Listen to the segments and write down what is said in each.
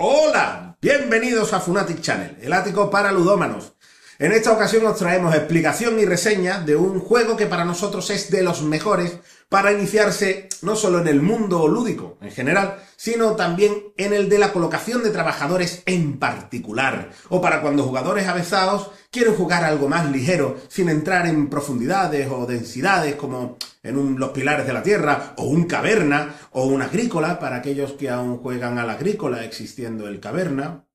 Hola, bienvenidos a Funatic Channel, el ático para ludómanos. En esta ocasión os traemos explicación y reseña de un juego que para nosotros es de los mejores para iniciarse no solo en el mundo lúdico en general, sino también en el de la colocación de trabajadores en particular, o para cuando jugadores avezados quieren jugar algo más ligero sin entrar en profundidades o densidades como en los pilares de la tierra, o un caverna, o un agrícola, para aquellos que aún juegan al agrícola existiendo el caverna.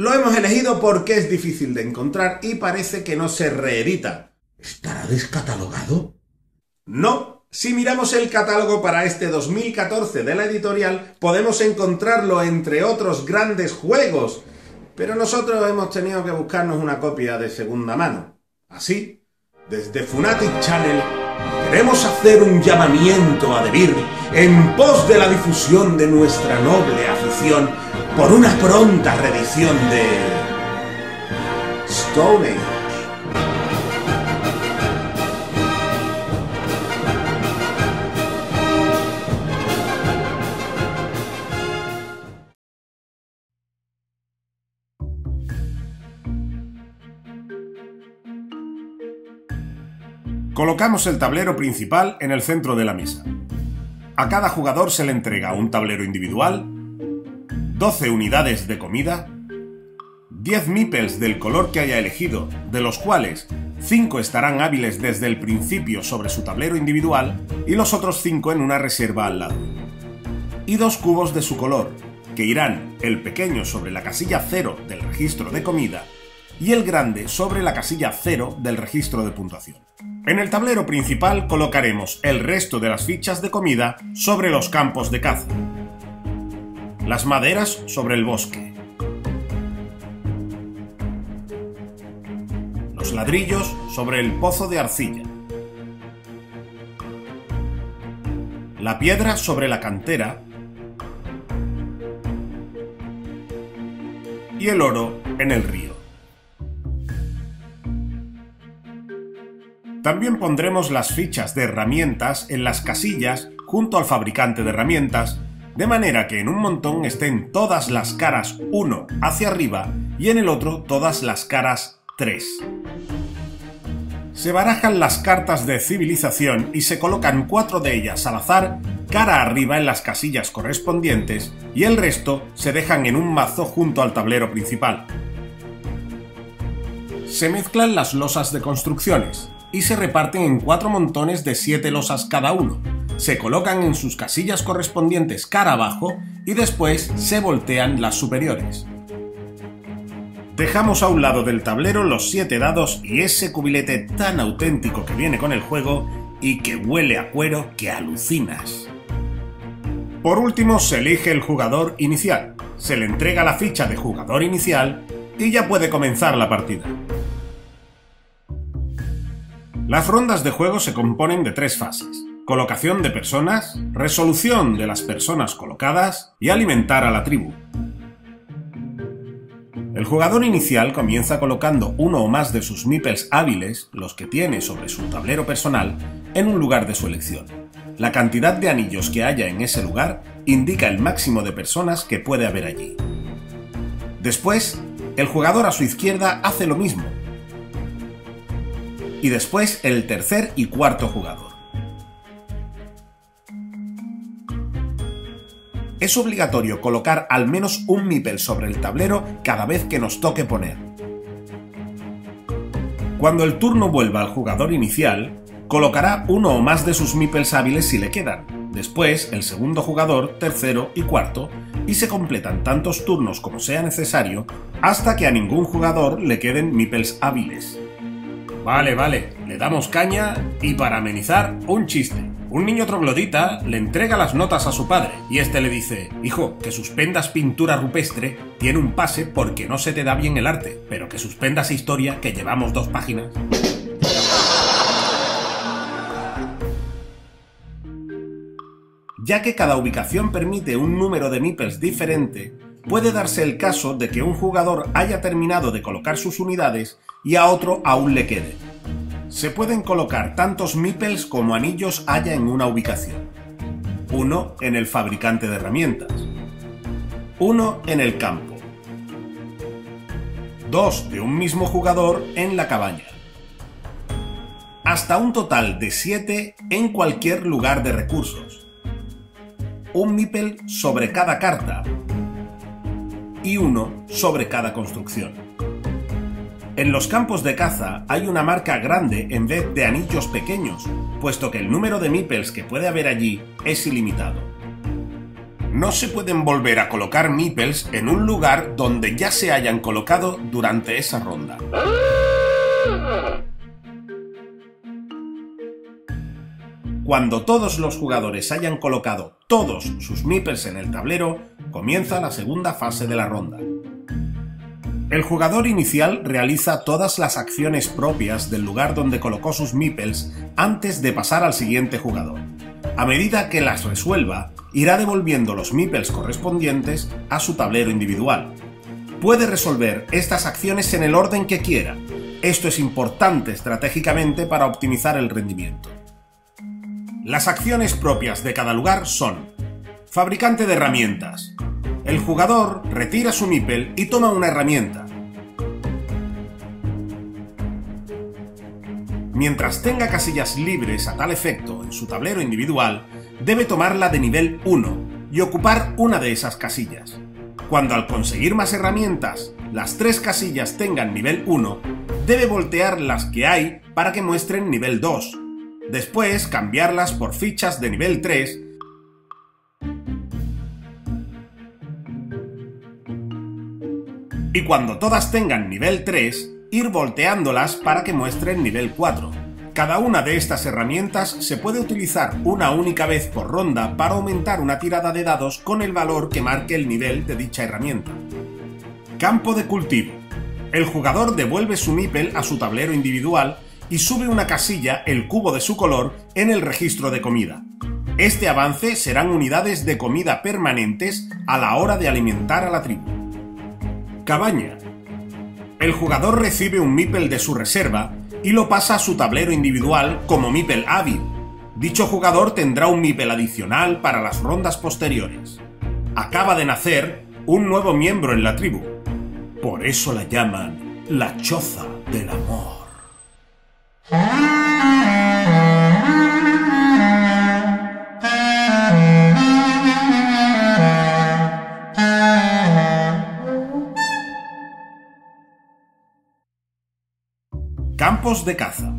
Lo hemos elegido porque es difícil de encontrar y parece que no se reedita. ¿Estará descatalogado? No. Si miramos el catálogo para este 2014 de la editorial, podemos encontrarlo entre otros grandes juegos, pero nosotros hemos tenido que buscarnos una copia de segunda mano. Así, desde Funatic Channel queremos hacer un llamamiento a Debir en pos de la difusión de nuestra noble afición por una pronta reedición de Stone Age. Colocamos el tablero principal en el centro de la mesa. A cada jugador se le entrega un tablero individual, 12 unidades de comida, 10 meeples del color que haya elegido, de los cuales 5 estarán hábiles desde el principio sobre su tablero individual y los otros 5 en una reserva al lado. Y dos cubos de su color, que irán el pequeño sobre la casilla 0 del registro de comida y el grande sobre la casilla 0 del registro de puntuación. En el tablero principal colocaremos el resto de las fichas de comida sobre los campos de caza, las maderas sobre el bosque, los ladrillos sobre el pozo de arcilla, la piedra sobre la cantera. Y el oro en el río. También pondremos las fichas de herramientas en las casillas junto al fabricante de herramientas, de manera que en un montón estén todas las caras 1 hacia arriba y en el otro todas las caras 3. Se barajan las cartas de civilización y se colocan cuatro de ellas al azar cara arriba en las casillas correspondientes y el resto se dejan en un mazo junto al tablero principal. Se mezclan las losas de construcciones, y se reparten en cuatro montones de siete losas cada uno. Se colocan en sus casillas correspondientes cara abajo y después se voltean las superiores. Dejamos a un lado del tablero los siete dados y ese cubilete tan auténtico que viene con el juego y que huele a cuero que alucinas. Por último se elige el jugador inicial, se le entrega la ficha de jugador inicial y ya puede comenzar la partida. Las rondas de juego se componen de tres fases. Colocación de personas, resolución de las personas colocadas y alimentar a la tribu. El jugador inicial comienza colocando uno o más de sus meeples hábiles, los que tiene sobre su tablero personal, en un lugar de su elección. La cantidad de anillos que haya en ese lugar indica el máximo de personas que puede haber allí. Después, el jugador a su izquierda hace lo mismo, y después el tercer y cuarto jugador. Es obligatorio colocar al menos un meeple sobre el tablero cada vez que nos toque poner. Cuando el turno vuelva al jugador inicial, colocará uno o más de sus meeples hábiles si le quedan, después el segundo jugador, tercero y cuarto, y se completan tantos turnos como sea necesario hasta que a ningún jugador le queden meeples hábiles. Vale, vale, le damos caña y para amenizar, un chiste. Un niño troglodita le entrega las notas a su padre y este le dice, hijo, que suspendas pintura rupestre tiene un pase porque no se te da bien el arte, pero que suspendas historia que llevamos dos páginas. Ya que cada ubicación permite un número de meeples diferente, puede darse el caso de que un jugador haya terminado de colocar sus unidades y a otro aún le quede. Se pueden colocar tantos meeples como anillos haya en una ubicación. uno en el fabricante de herramientas, uno en el campo, dos de un mismo jugador en la cabaña, hasta un total de 7 en cualquier lugar de recursos, un mipel sobre cada carta y uno sobre cada construcción. En los campos de caza hay una marca grande en vez de anillos pequeños, puesto que el número de mipels que puede haber allí es ilimitado. No se pueden volver a colocar mipels en un lugar donde ya se hayan colocado durante esa ronda. Cuando todos los jugadores hayan colocado todos sus meeples en el tablero, comienza la segunda fase de la ronda. El jugador inicial realiza todas las acciones propias del lugar donde colocó sus meeples antes de pasar al siguiente jugador. A medida que las resuelva, irá devolviendo los meeples correspondientes a su tablero individual. Puede resolver estas acciones en el orden que quiera. Esto es importante estratégicamente para optimizar el rendimiento. Las acciones propias de cada lugar son Fabricante de herramientas. El jugador retira su MIPEL y toma una herramienta. Mientras tenga casillas libres a tal efecto en su tablero individual, debe tomarla de nivel 1 y ocupar una de esas casillas. Cuando al conseguir más herramientas, las tres casillas tengan nivel 1, debe voltear las que hay para que muestren nivel 2 después cambiarlas por fichas de nivel 3 y cuando todas tengan nivel 3, ir volteándolas para que muestren nivel 4. Cada una de estas herramientas se puede utilizar una única vez por ronda para aumentar una tirada de dados con el valor que marque el nivel de dicha herramienta. Campo de cultivo. El jugador devuelve su MIPEL a su tablero individual y sube una casilla el cubo de su color en el registro de comida. Este avance serán unidades de comida permanentes a la hora de alimentar a la tribu. Cabaña. El jugador recibe un Mipel de su reserva y lo pasa a su tablero individual como Mipel hábil. Dicho jugador tendrá un Mipel adicional para las rondas posteriores. Acaba de nacer un nuevo miembro en la tribu. Por eso la llaman la choza del amor. Campos de caza.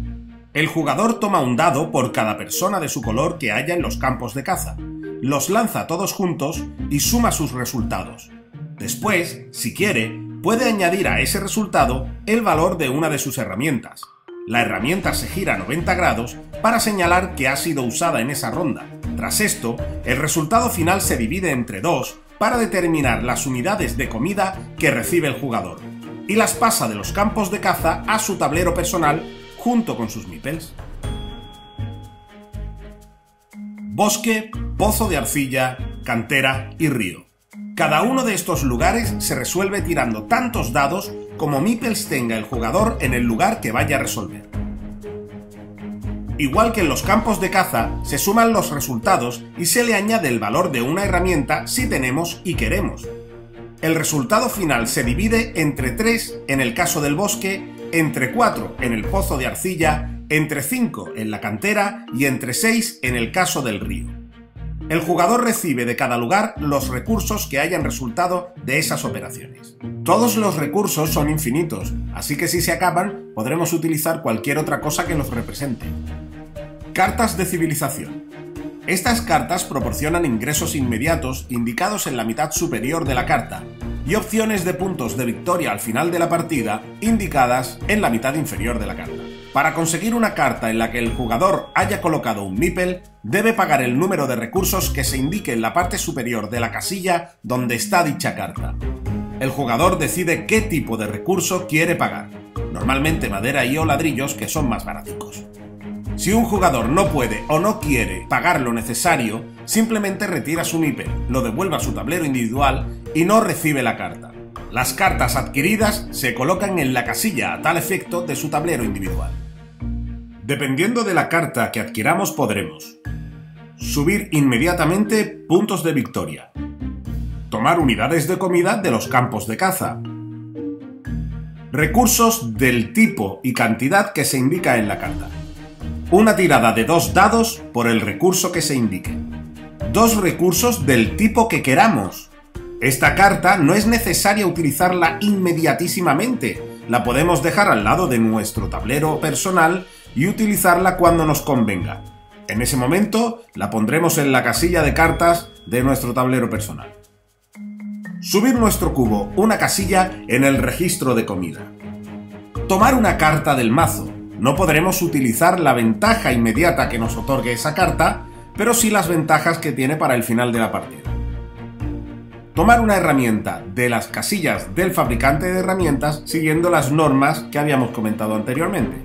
El jugador toma un dado por cada persona de su color que haya en los campos de caza, los lanza todos juntos y suma sus resultados. Después, si quiere, puede añadir a ese resultado el valor de una de sus herramientas, la herramienta se gira 90 grados para señalar que ha sido usada en esa ronda. Tras esto, el resultado final se divide entre dos para determinar las unidades de comida que recibe el jugador, y las pasa de los campos de caza a su tablero personal junto con sus mipels. Bosque, pozo de arcilla, cantera y río. Cada uno de estos lugares se resuelve tirando tantos dados como Meeples tenga el jugador en el lugar que vaya a resolver. Igual que en los campos de caza, se suman los resultados y se le añade el valor de una herramienta si tenemos y queremos. El resultado final se divide entre 3 en el caso del bosque, entre 4 en el pozo de arcilla, entre 5 en la cantera y entre 6 en el caso del río. El jugador recibe de cada lugar los recursos que hayan resultado de esas operaciones. Todos los recursos son infinitos, así que si se acaban, podremos utilizar cualquier otra cosa que los represente. Cartas de civilización. Estas cartas proporcionan ingresos inmediatos indicados en la mitad superior de la carta y opciones de puntos de victoria al final de la partida indicadas en la mitad inferior de la carta. Para conseguir una carta en la que el jugador haya colocado un Mipel, debe pagar el número de recursos que se indique en la parte superior de la casilla donde está dicha carta. El jugador decide qué tipo de recurso quiere pagar, normalmente madera y o ladrillos que son más baratos. Si un jugador no puede o no quiere pagar lo necesario, simplemente retira su Mipel, lo devuelve a su tablero individual y no recibe la carta. Las cartas adquiridas se colocan en la casilla a tal efecto de su tablero individual. Dependiendo de la carta que adquiramos podremos Subir inmediatamente puntos de victoria. Tomar unidades de comida de los campos de caza. Recursos del tipo y cantidad que se indica en la carta. Una tirada de dos dados por el recurso que se indique. Dos recursos del tipo que queramos. Esta carta no es necesaria utilizarla inmediatísimamente. La podemos dejar al lado de nuestro tablero personal y utilizarla cuando nos convenga. En ese momento la pondremos en la casilla de cartas de nuestro tablero personal. Subir nuestro cubo una casilla en el registro de comida. Tomar una carta del mazo. No podremos utilizar la ventaja inmediata que nos otorgue esa carta, pero sí las ventajas que tiene para el final de la partida. Tomar una herramienta de las casillas del fabricante de herramientas siguiendo las normas que habíamos comentado anteriormente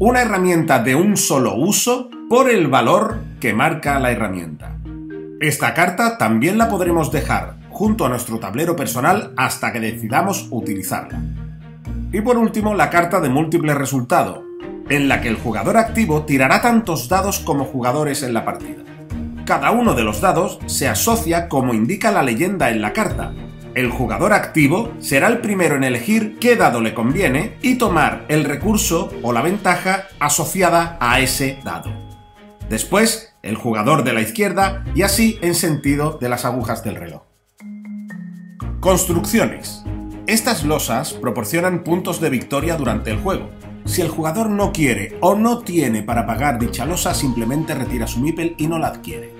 una herramienta de un solo uso por el valor que marca la herramienta. Esta carta también la podremos dejar junto a nuestro tablero personal hasta que decidamos utilizarla. Y por último, la carta de múltiple resultado, en la que el jugador activo tirará tantos dados como jugadores en la partida. Cada uno de los dados se asocia como indica la leyenda en la carta, el jugador activo será el primero en elegir qué dado le conviene y tomar el recurso o la ventaja asociada a ese dado. Después, el jugador de la izquierda y así en sentido de las agujas del reloj. Construcciones. Estas losas proporcionan puntos de victoria durante el juego. Si el jugador no quiere o no tiene para pagar dicha losa, simplemente retira su MIPEL y no la adquiere.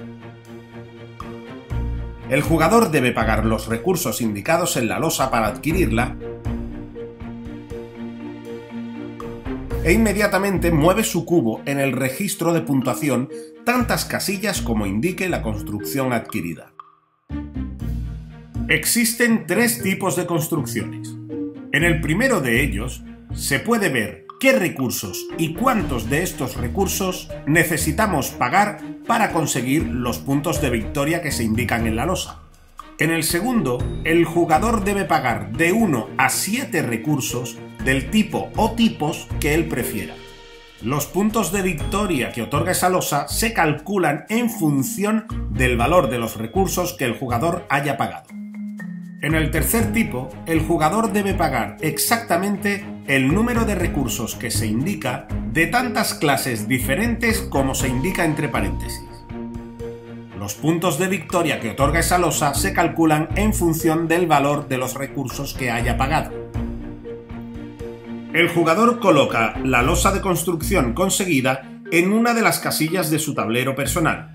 El jugador debe pagar los recursos indicados en la losa para adquirirla e inmediatamente mueve su cubo en el registro de puntuación tantas casillas como indique la construcción adquirida. Existen tres tipos de construcciones. En el primero de ellos se puede ver qué recursos y cuántos de estos recursos necesitamos pagar para conseguir los puntos de victoria que se indican en la losa. En el segundo, el jugador debe pagar de 1 a 7 recursos del tipo o tipos que él prefiera. Los puntos de victoria que otorga esa losa se calculan en función del valor de los recursos que el jugador haya pagado. En el tercer tipo, el jugador debe pagar exactamente el número de recursos que se indica de tantas clases diferentes como se indica entre paréntesis. Los puntos de victoria que otorga esa losa se calculan en función del valor de los recursos que haya pagado. El jugador coloca la losa de construcción conseguida en una de las casillas de su tablero personal.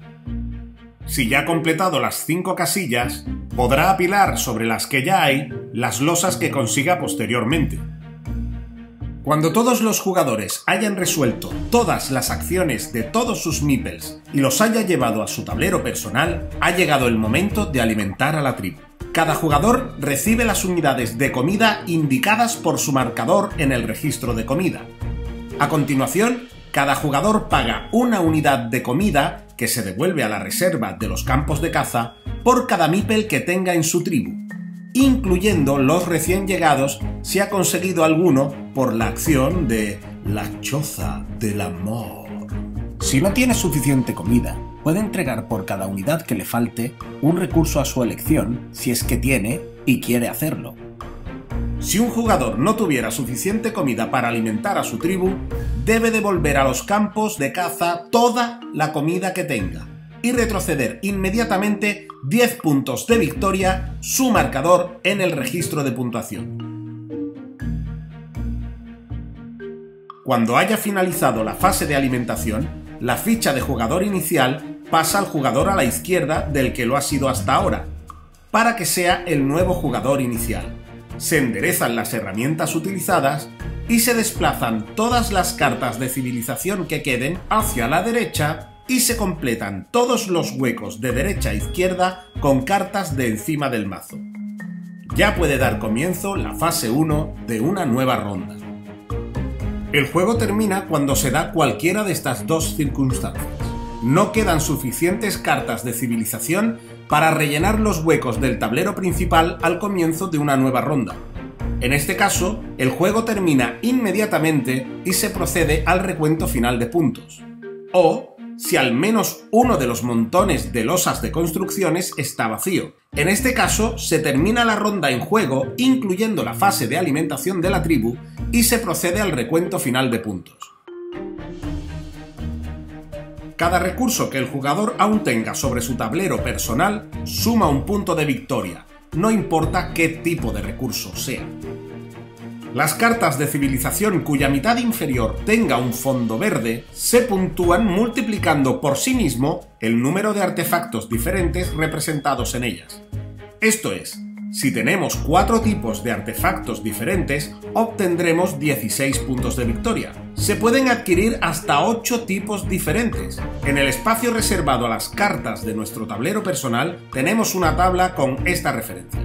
Si ya ha completado las 5 casillas, podrá apilar sobre las que ya hay las losas que consiga posteriormente. Cuando todos los jugadores hayan resuelto todas las acciones de todos sus meeples y los haya llevado a su tablero personal, ha llegado el momento de alimentar a la tribu. Cada jugador recibe las unidades de comida indicadas por su marcador en el registro de comida. A continuación, cada jugador paga una unidad de comida que se devuelve a la reserva de los campos de caza por cada mipel que tenga en su tribu, incluyendo los recién llegados si ha conseguido alguno por la acción de la choza del amor. Si no tiene suficiente comida, puede entregar por cada unidad que le falte un recurso a su elección si es que tiene y quiere hacerlo. Si un jugador no tuviera suficiente comida para alimentar a su tribu, debe devolver a los campos de caza toda la comida que tenga y retroceder inmediatamente 10 puntos de victoria su marcador en el registro de puntuación. Cuando haya finalizado la fase de alimentación, la ficha de jugador inicial pasa al jugador a la izquierda del que lo ha sido hasta ahora, para que sea el nuevo jugador inicial. Se enderezan las herramientas utilizadas y se desplazan todas las cartas de civilización que queden hacia la derecha y se completan todos los huecos de derecha a izquierda con cartas de encima del mazo. Ya puede dar comienzo la fase 1 de una nueva ronda. El juego termina cuando se da cualquiera de estas dos circunstancias. No quedan suficientes cartas de civilización para rellenar los huecos del tablero principal al comienzo de una nueva ronda. En este caso, el juego termina inmediatamente y se procede al recuento final de puntos. O si al menos uno de los montones de losas de construcciones está vacío. En este caso, se termina la ronda en juego, incluyendo la fase de alimentación de la tribu, y se procede al recuento final de puntos. Cada recurso que el jugador aún tenga sobre su tablero personal suma un punto de victoria, no importa qué tipo de recurso sea. Las cartas de civilización cuya mitad inferior tenga un fondo verde se puntúan multiplicando por sí mismo el número de artefactos diferentes representados en ellas. Esto es, si tenemos cuatro tipos de artefactos diferentes, obtendremos 16 puntos de victoria. Se pueden adquirir hasta 8 tipos diferentes. En el espacio reservado a las cartas de nuestro tablero personal tenemos una tabla con esta referencia.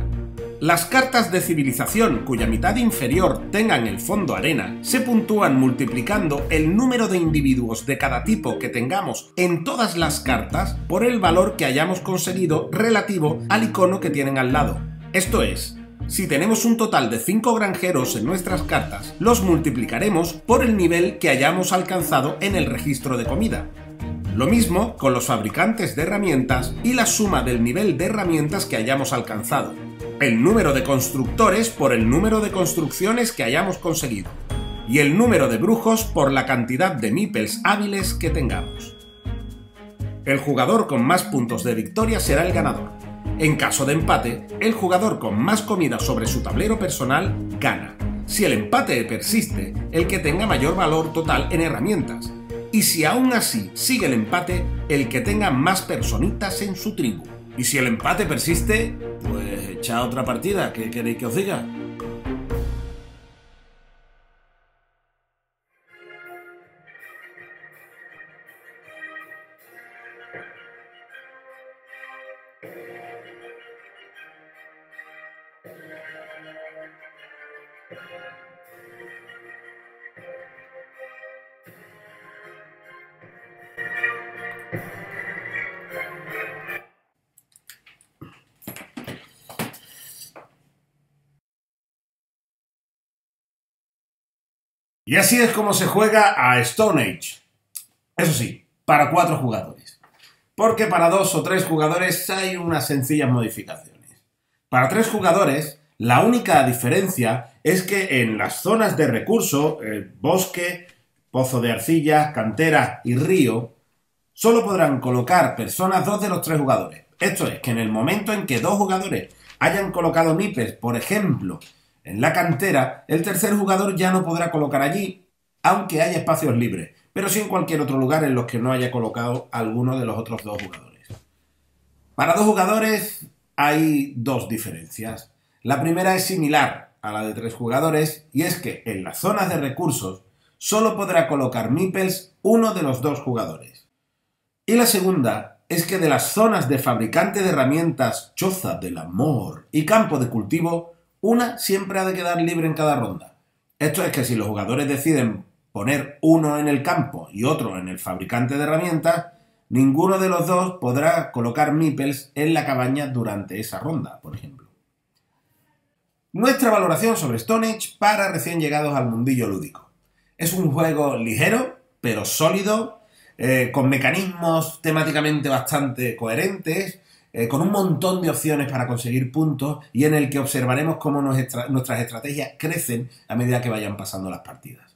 Las cartas de civilización cuya mitad inferior tengan el fondo arena se puntúan multiplicando el número de individuos de cada tipo que tengamos en todas las cartas por el valor que hayamos conseguido relativo al icono que tienen al lado. Esto es, si tenemos un total de 5 granjeros en nuestras cartas, los multiplicaremos por el nivel que hayamos alcanzado en el registro de comida. Lo mismo con los fabricantes de herramientas y la suma del nivel de herramientas que hayamos alcanzado el número de constructores por el número de construcciones que hayamos conseguido y el número de brujos por la cantidad de meeples hábiles que tengamos. El jugador con más puntos de victoria será el ganador. En caso de empate, el jugador con más comida sobre su tablero personal gana. Si el empate persiste, el que tenga mayor valor total en herramientas. Y si aún así sigue el empate, el que tenga más personitas en su tribu. Y si el empate persiste, pues echa otra partida. ¿Qué queréis que os diga? Y así es como se juega a Stone Age. Eso sí, para cuatro jugadores. Porque para dos o tres jugadores hay unas sencillas modificaciones. Para tres jugadores, la única diferencia es que en las zonas de recurso, bosque, pozo de arcilla, cantera y río, solo podrán colocar personas dos de los tres jugadores. Esto es, que en el momento en que dos jugadores hayan colocado nipes, por ejemplo, en la cantera, el tercer jugador ya no podrá colocar allí, aunque haya espacios libres, pero sí en cualquier otro lugar en los que no haya colocado alguno de los otros dos jugadores. Para dos jugadores hay dos diferencias. La primera es similar a la de tres jugadores y es que en las zonas de recursos solo podrá colocar meeples uno de los dos jugadores. Y la segunda es que de las zonas de fabricante de herramientas Choza del Amor y campo de cultivo una siempre ha de quedar libre en cada ronda. Esto es que si los jugadores deciden poner uno en el campo y otro en el fabricante de herramientas, ninguno de los dos podrá colocar meeples en la cabaña durante esa ronda, por ejemplo. Nuestra valoración sobre Stone Age para recién llegados al mundillo lúdico. Es un juego ligero, pero sólido, eh, con mecanismos temáticamente bastante coherentes, eh, con un montón de opciones para conseguir puntos y en el que observaremos cómo nuestras estrategias crecen a medida que vayan pasando las partidas.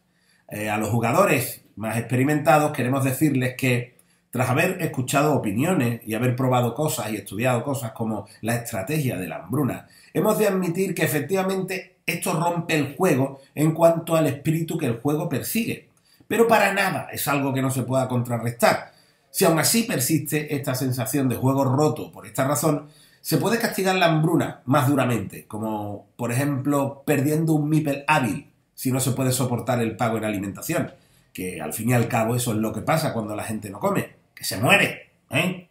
Eh, a los jugadores más experimentados queremos decirles que tras haber escuchado opiniones y haber probado cosas y estudiado cosas como la estrategia de la hambruna, hemos de admitir que efectivamente esto rompe el juego en cuanto al espíritu que el juego persigue. Pero para nada es algo que no se pueda contrarrestar si aún así persiste esta sensación de juego roto por esta razón, se puede castigar la hambruna más duramente, como por ejemplo perdiendo un MIPEL hábil si no se puede soportar el pago en alimentación, que al fin y al cabo eso es lo que pasa cuando la gente no come, se muere. ¿eh?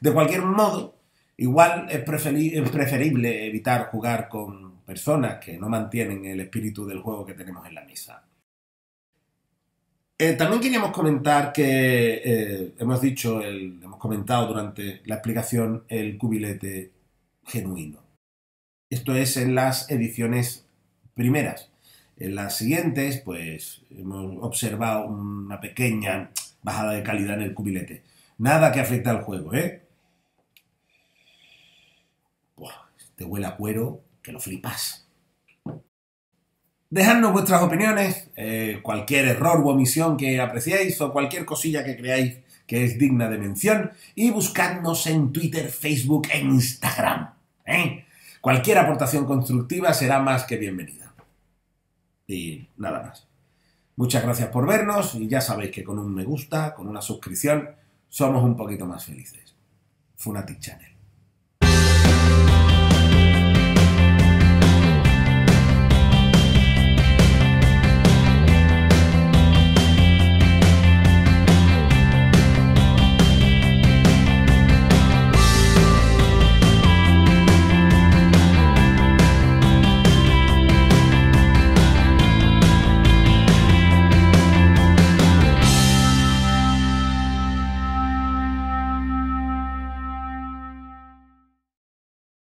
De cualquier modo, igual es preferible evitar jugar con personas que no mantienen el espíritu del juego que tenemos en la mesa. Eh, también queríamos comentar que eh, hemos dicho, hemos comentado durante la explicación el cubilete genuino. Esto es en las ediciones primeras. En las siguientes, pues hemos observado una pequeña bajada de calidad en el cubilete. Nada que afecte al juego, ¿eh? Buah, te huele a cuero que lo flipas. Dejadnos vuestras opiniones, eh, cualquier error u omisión que apreciéis o cualquier cosilla que creáis que es digna de mención y buscadnos en Twitter, Facebook e Instagram. ¿eh? Cualquier aportación constructiva será más que bienvenida. Y nada más. Muchas gracias por vernos y ya sabéis que con un me gusta, con una suscripción, somos un poquito más felices. Funatic Channel.